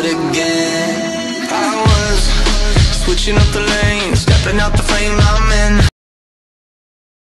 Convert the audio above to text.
out again. I was switching up the lanes, stepping out the frame I'm in.